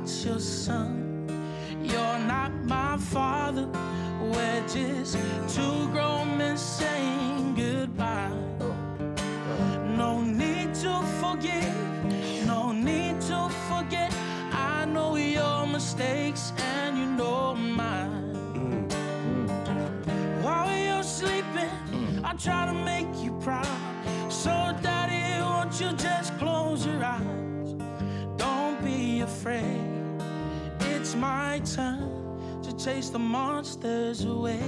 not your son. You're not my father. We're just two grown men saying goodbye. No need to forgive, no need to forget. I know your mistakes and you know mine. While you're sleeping, I try to make you proud. So, Daddy, won't you just close your eyes? Don't be afraid. It's my turn to chase the monsters away.